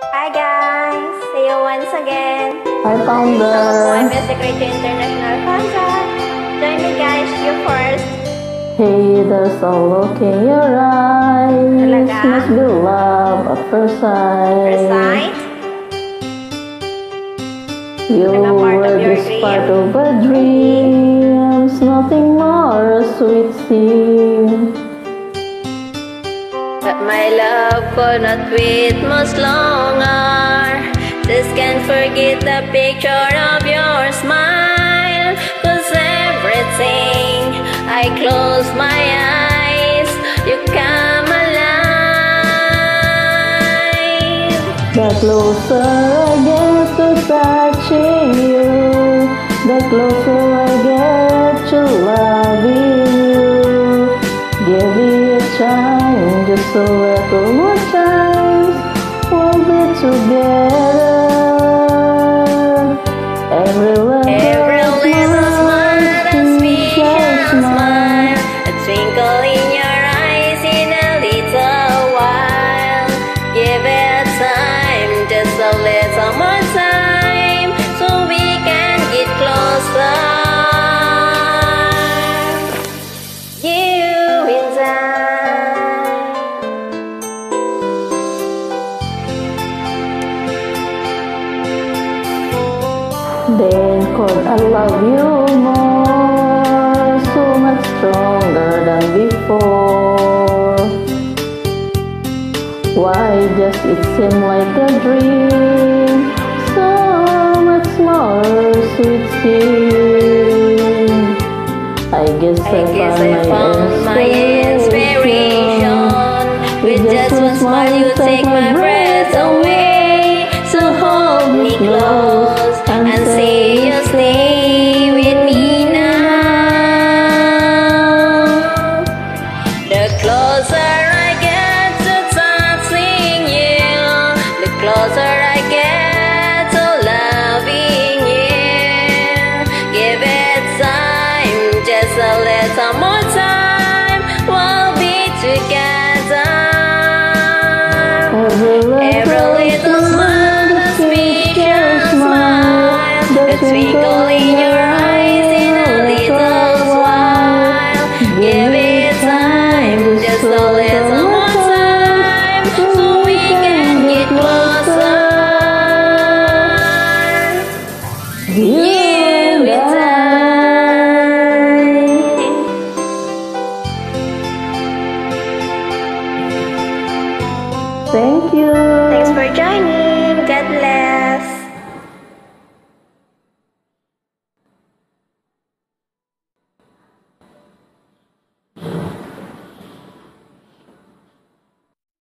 Hi guys! See you once again. Hi I'm founder. Music Radio International Concert. Join me guys, you first. Hey, there's a look in your eyes. Talaga? Must be love at first sight. You Ano part of were just part of a dreams, nothing more a sweet seems. My love could not wait much longer. Just can't forget the picture of your smile. Cause everything I close my eyes, you come alive. The closer I get to touching you, the closer I get to loving you. Give me a chance, just a little more time. We'll be together. Then could I love you more, so much stronger than before? Why does it seem like a dream, so much more sweet seem. I guess I, I guess I found my inspiration. With just one smile, you take my twinkle in your eyes in a little while. Give it time, just a little more time, so we can get closer. You and I. Thank you. Thanks for joining.